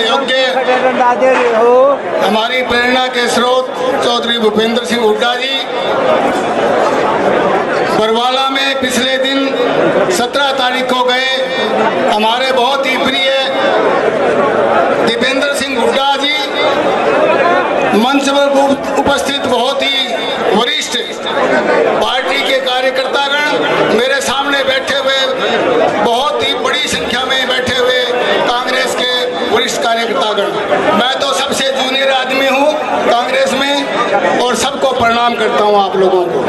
योग्य हमारी प्रेरणा के स्रोत चौधरी भूपेंद्र सिंह हुड्डा जी। बरवाला में पिछले दिन 17 तारीख को गए हमारे बहुत ही प्रिय दीपेंद्र सिंह हुड्डा जी। मंच पर उपस्थित बहुत ही वरिष्ठ पार्टी के कार्यकर्तागण मेरे सामने बैठे प्रतापगढ़ मैं तो सबसे जूनियर आदमी हूँ कांग्रेस में और सबको प्रणाम करता हूँ आप लोगों को।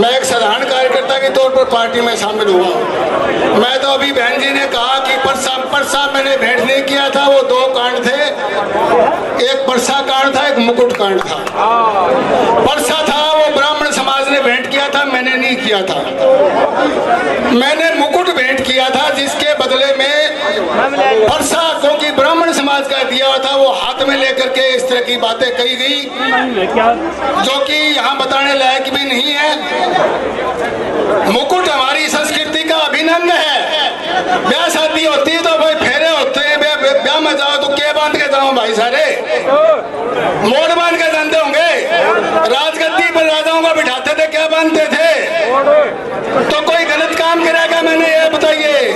मैं एक साधारण कार्यकर्ता के तौर पर पार्टी में शामिल हुआ मैं तो अभी बहन जी ने कहा कि परसा परसा मैंने भेंट नहीं किया था, वो दो कांड थे। एक परसा कांड था, एक मुकुट कांड था। परसा था, वो ब्राह्मण समाज ने भेंट किया था, मैंने नहीं किया था। मैंने मुकुट भेंट किया था, जिसके वर्षा क्योंकि ब्राह्मण समाज का दिया हुआ था, वो हाथ में लेकर के इस तरह की बातें कही गई, जो कि यहाँ बताने लायक भी नहीं है। मुकुट हमारी संस्कृति का अभिनंद है। ब्याह शादी होती है तो भाई फेरे होते हैं, ब्याह में जाओ तो क्या बाँध के जाओ भाई सारे। मोड़ बाँध के जानते होंगे। राजगद्दी पर राजाओं को बिठाते थे क्या बांधते थे। तो कोई गलत काम करेगा, मैंने ये बताइए।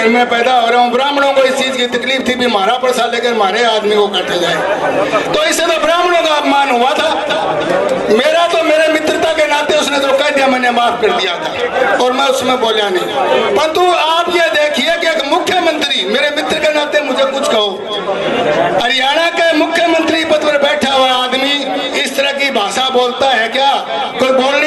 घर में पैदा हो रहा हूँ, ब्राह्मणों को इस चीज़ की तकलीफ़ थी भी मारा परसा लेकर मारे आदमी को काटे जाए। तो इससे तो ब्राह्मणों का अपमान हुआ था। मेरा तो मेरे मित्रता के नाते उसने तो कह दिया, मैंने माफ़ कर दिया था। और मैं उसमें बोलिया नहीं। परंतु आप ये देखिए कि एक मुख्यमंत्री, मेरे मित्र के नाते मुझे कुछ कहो। हरियाणा के मुख्यमंत्री पद पर बैठा हुआ आदमी इस तरह की भाषा बोलता है क्या? कोई बोल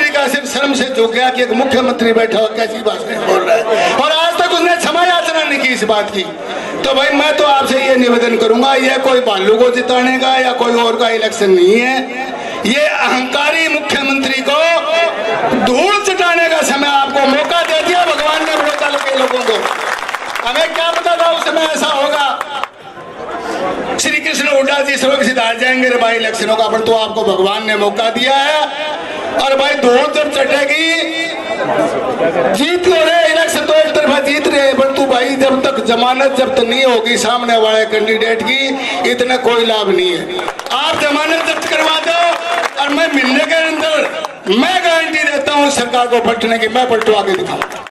मंत्री कासिम शर्म से चूक गया कि एक मुख्यमंत्री बैठा और कैसी बात नहीं बोल रहा है। और आज तक उसने क्षमा याचना नहीं की इस बात की। तो भाई, मैं तो आपसे ये निवेदन करूँगा, ये कोई बालू को जिताने का या कोई और का इलेक्शन नहीं है। ये अहंकारी मुख्यमंत्री को धूल चटाने का समय आपको मौका दे दिया भगवान ने बड़ोदा के लोगों को। हमें क्या पता था उस समय ऐसा होगा। श्री कृष्ण उड्डा जी सब सिद्धार्थ जाएँगे भाई इलेक्शनों का, पर तो आपको भगवान ने मौका दिया है। और भाई दोनों तरफ़ चढ़ेगी, जीत लो रे इलेक्शन तो एक तरफा जीत रहे पर तू भाई जब तक जमानत जब तक नहीं होगी सामने वाले कैंडिडेट की, इतना कोई लाभ नहीं है। आप जमानत जब्त करवा दो, और मैं मिलने के अंदर, मैं गारंटी देता हूँ सरकार को पलटने की, मैं पलटवा के दिखाऊँगा।